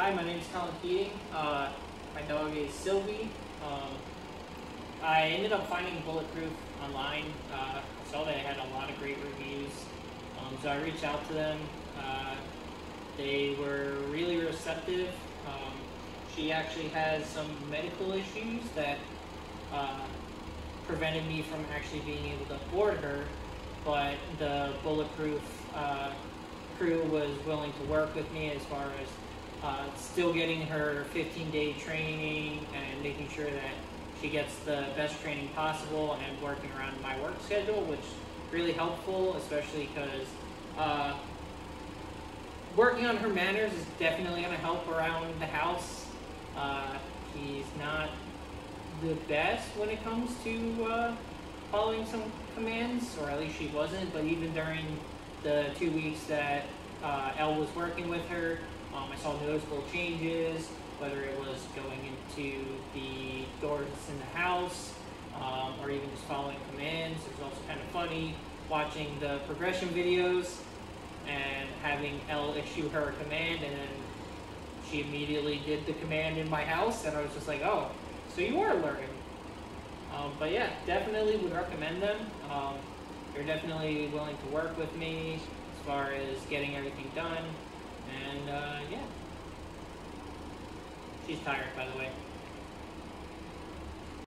Hi, my name is Colin Keating. Uh, my dog is Sylvie. Um, I ended up finding Bulletproof online. Uh, I saw they had a lot of great reviews. Um, so I reached out to them. Uh, they were really receptive. Um, she actually has some medical issues that uh, prevented me from actually being able to board her, but the Bulletproof uh, crew was willing to work with me as far as uh, still getting her 15 day training and making sure that she gets the best training possible and working around my work schedule, which really helpful, especially because uh, working on her manners is definitely going to help around the house. Uh, he's not the best when it comes to uh, following some commands, or at least she wasn't, but even during the two weeks that uh, Elle was working with her, um, I saw noticeable changes, whether it was going into the doors in the house, um, or even just following commands. It was also kind of funny watching the progression videos and having Elle issue her a command, and then she immediately did the command in my house, and I was just like, oh, so you are learning. Um, but yeah, definitely would recommend them. Um, they're definitely willing to work with me as far as getting everything done. And uh, yeah. She's tired, by the way.